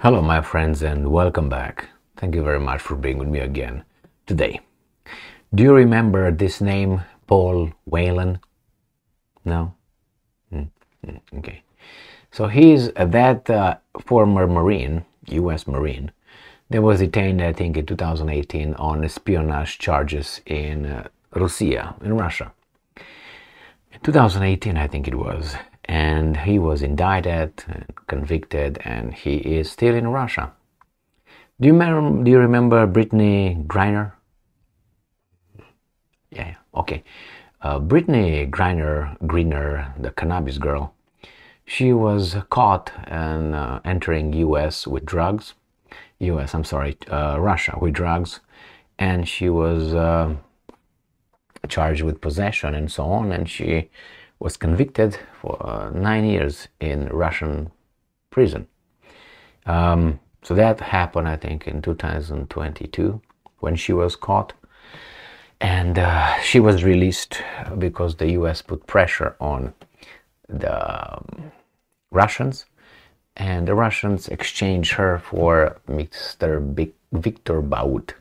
Hello, my friends, and welcome back. Thank you very much for being with me again today. Do you remember this name, Paul Whelan? No? Mm, mm, okay. So he's that uh, former Marine, US Marine, that was detained, I think, in 2018 on espionage charges in uh, Russia, in Russia. In 2018, I think it was and he was indicted and convicted and he is still in Russia. Do you, remember, do you remember Brittney Griner? Yeah, okay. Uh, Brittney Griner, Greener, the cannabis girl, she was caught and uh, entering U.S. with drugs. U.S. I'm sorry, uh, Russia with drugs, and she was uh, charged with possession and so on. And she was convicted for uh, nine years in Russian prison. Um, so that happened, I think, in 2022 when she was caught. And uh, she was released because the US put pressure on the um, Russians. And the Russians exchanged her for Mr. Victor Bout,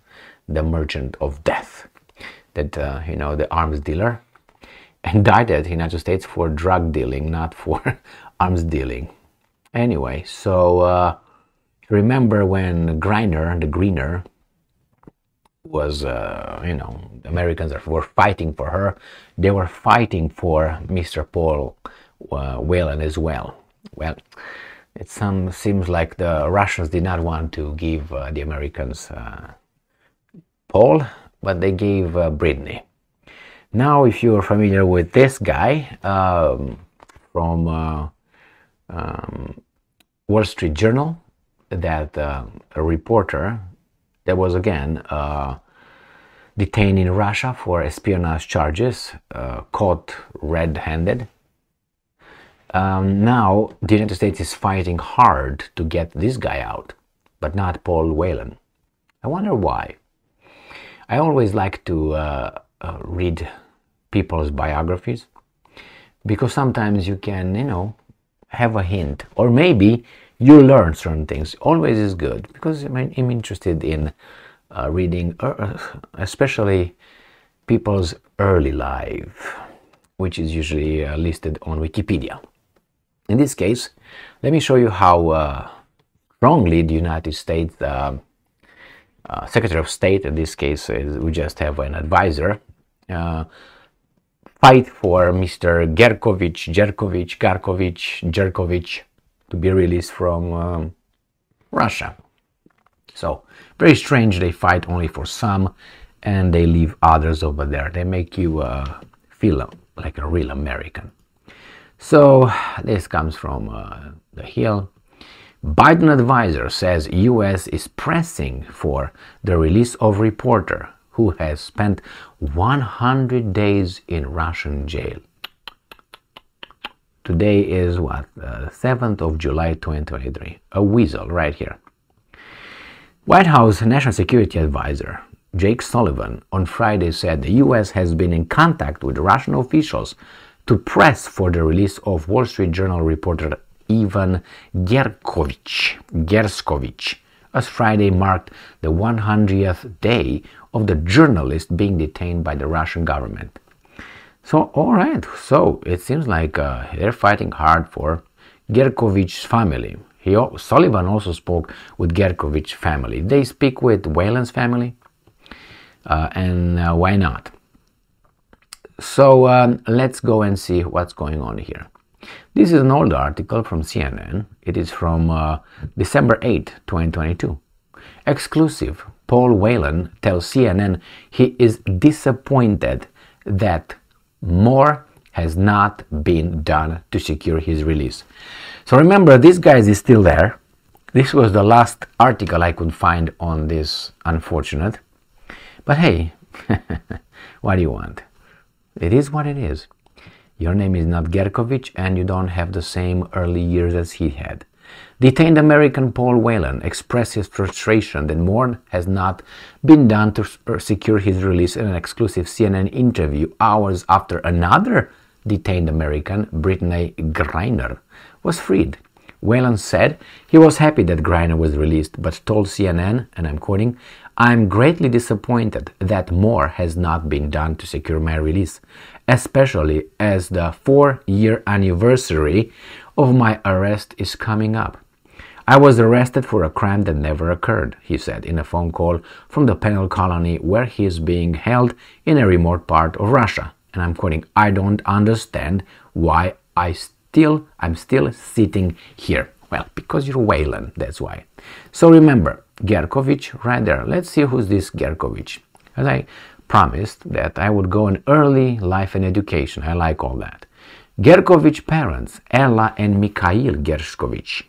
the merchant of death, that, uh, you know, the arms dealer indicted in the United States for drug dealing, not for arms dealing. Anyway, so uh, remember when Griner, the Greener, was, uh, you know, Americans were fighting for her. They were fighting for Mr. Paul uh, Whelan as well. Well, it some, seems like the Russians did not want to give uh, the Americans uh, Paul, but they gave uh, Brittney. Now, if you are familiar with this guy um, from uh, um, Wall Street Journal, that uh, a reporter that was again uh, detained in Russia for espionage charges, uh, caught red-handed. Um, now, the United States is fighting hard to get this guy out, but not Paul Whelan. I wonder why. I always like to uh, uh, read people's biographies because sometimes you can, you know, have a hint or maybe you learn certain things. Always is good because I'm interested in uh, reading, uh, especially people's early life, which is usually uh, listed on Wikipedia. In this case, let me show you how uh, strongly the United States uh, uh, Secretary of State, in this case, we just have an advisor, fight for Mr. Gerkovich, Jerkovich, Garkovich, Jerkovich to be released from um, Russia. So, very strange, they fight only for some and they leave others over there. They make you uh, feel like a real American. So, this comes from uh, The Hill. Biden advisor says US is pressing for the release of reporter who has spent 100 days in Russian jail. Today is what? Uh, 7th of July 2023. A weasel right here. White House National Security Advisor Jake Sullivan on Friday said the US has been in contact with Russian officials to press for the release of Wall Street Journal reporter Ivan Gerkovich, Gerskovich, as Friday marked the 100th day of the journalist being detained by the Russian government. So, all right, so it seems like uh, they're fighting hard for Gerkovich's family. He, Sullivan also spoke with Gerkovich's family. They speak with Whelan's family, uh, and uh, why not? So um, let's go and see what's going on here. This is an old article from CNN. It is from uh, December 8, 2022. Exclusive Paul Whelan tells CNN he is disappointed that more has not been done to secure his release. So remember, this guy is still there. This was the last article I could find on this unfortunate. But hey, what do you want? It is what it is. Your name is not Gerkovich and you don't have the same early years as he had. Detained American Paul Whelan expressed his frustration that more has not been done to uh, secure his release in an exclusive CNN interview hours after another detained American, Brittney Griner, was freed Whelan said he was happy that Griner was released, but told CNN, and I'm quoting, I'm greatly disappointed that more has not been done to secure my release, especially as the four year anniversary of my arrest is coming up. I was arrested for a crime that never occurred, he said in a phone call from the penal colony where he is being held in a remote part of Russia. And I'm quoting, I don't understand why I still I'm still sitting here. Well, because you're Whelan, that's why. So remember, Gerkovich right there. Let's see who's this Gerkovich. As I promised that I would go in early life and education. I like all that. Gerkovich parents, Ella and Mikhail Gershkovich,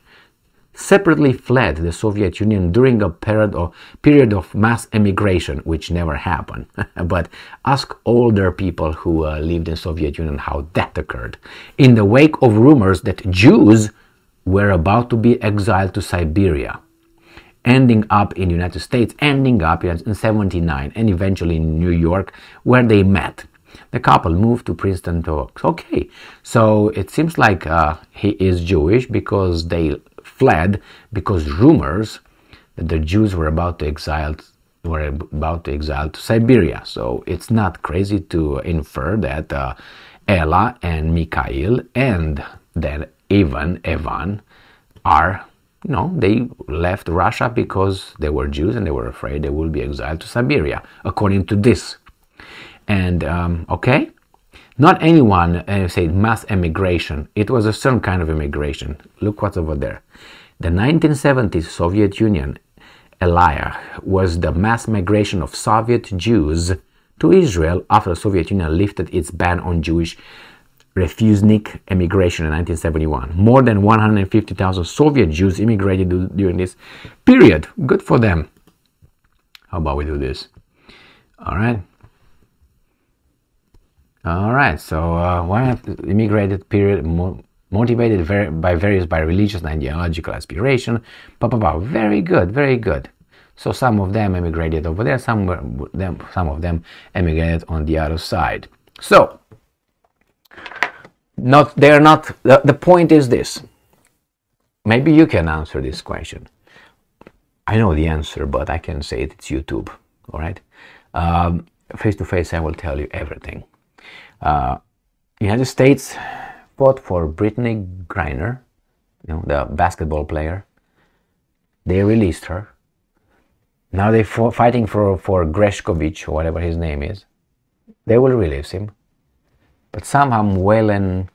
separately fled the Soviet Union during a period of, period of mass emigration, which never happened. but ask older people who uh, lived in Soviet Union how that occurred. In the wake of rumors that Jews were about to be exiled to Siberia, ending up in the United States, ending up in 79, and eventually in New York, where they met. The couple moved to Princeton to okay. So it seems like uh, he is Jewish because they fled because rumors that the Jews were about to exile were about to exile to Siberia. So it's not crazy to infer that uh, Ella and Mikhail and then even Evan are you know they left Russia because they were Jews and they were afraid they will be exiled to Siberia, according to this. And um, okay, not anyone uh, said mass emigration. It was a certain kind of immigration. Look what's over there. The 1970s Soviet Union Aliyah was the mass migration of Soviet Jews to Israel after the Soviet Union lifted its ban on Jewish refusenik emigration in 1971. More than 150,000 Soviet Jews immigrated during this period. Good for them. How about we do this? All right. All right, so uh, one immigrated period mo motivated ver by various by religious and ideological aspiration. Pa, pa, pa. Very good, very good. So some of them emigrated over there, some were, them, some of them emigrated on the other side. So not they are not. The, the point is this. Maybe you can answer this question. I know the answer, but I can say it. It's YouTube. All right. Um, face to face, I will tell you everything. Uh, United States fought for Brittney Griner, you know, the basketball player. They released her. Now they're fighting for, for Greshkovich, or whatever his name is. They will release him. But somehow Whelan,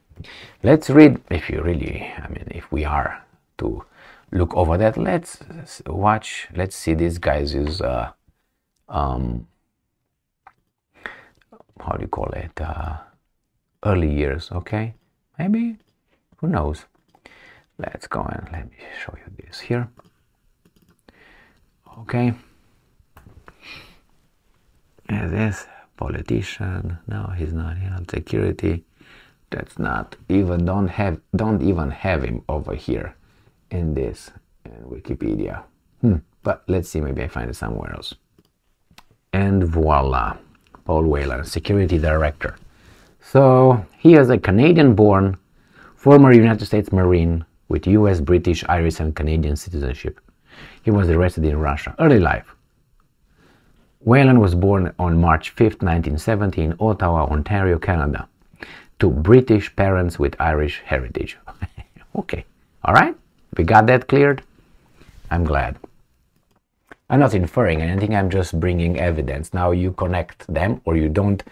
let's read, if you really, I mean, if we are to look over that, let's watch, let's see these guy's uh, um, how do you call it uh, early years okay? Maybe who knows? Let's go and let me show you this here. Okay. And this politician. No he's not health security. That's not even don't have don't even have him over here in this in wikipedia. Hmm. but let's see maybe i find it somewhere else. And voila Paul Whelan, Security Director. So he is a Canadian born, former United States Marine with US, British, Irish, and Canadian citizenship. He was arrested in Russia. Early life. Whelan was born on March 5, 1970, in Ottawa, Ontario, Canada, to British parents with Irish heritage. okay, all right, we got that cleared. I'm glad. I'm not inferring anything, I'm just bringing evidence. Now you connect them or you don't,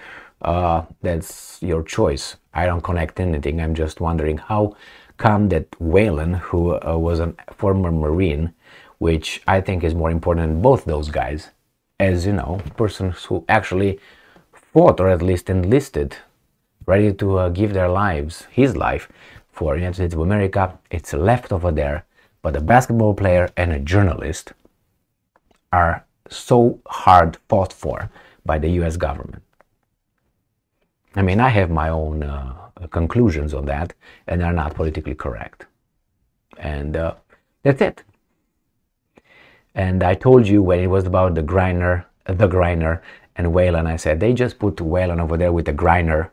uh, that's your choice. I don't connect anything, I'm just wondering how come that Whelan, who uh, was a former Marine, which I think is more important than both those guys, as you know, persons who actually fought or at least enlisted, ready to uh, give their lives, his life, for United States of America. It's left over there, but a basketball player and a journalist are so hard fought for by the US government. I mean, I have my own uh, conclusions on that, and they're not politically correct. And uh, that's it. And I told you when it was about the grinder, the grinder, and Whelan, I said they just put Whelan over there with the grinder,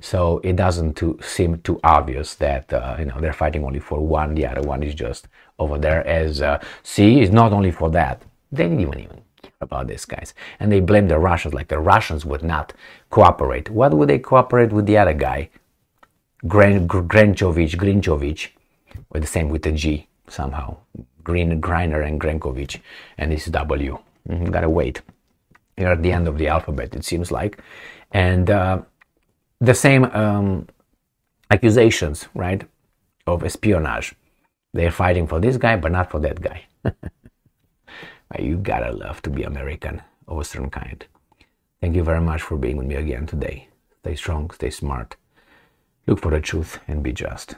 So it doesn't too, seem too obvious that uh, you know they're fighting only for one. The other one is just over there as uh, see. It's not only for that. They didn't even care about these guys, and they blame the Russians like the Russians would not cooperate. What would they cooperate with the other guy, Gren- Grenchovic, with the same with the G somehow. Green, Griner, and Grenkovic, and this is W. Mm-hmm, gotta wait. You're at the end of the alphabet, it seems like, and uh, the same um, accusations, right, of espionage. They're fighting for this guy, but not for that guy. you gotta love to be American of a certain kind. Thank you very much for being with me again today. Stay strong, stay smart, look for the truth, and be just.